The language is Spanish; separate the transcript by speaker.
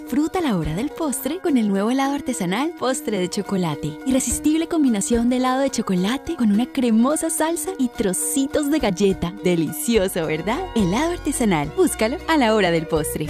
Speaker 1: Disfruta la hora del postre con el nuevo helado artesanal Postre de Chocolate. Irresistible combinación de helado de chocolate con una cremosa salsa y trocitos de galleta. Delicioso, ¿verdad? Helado artesanal. Búscalo a la hora del postre.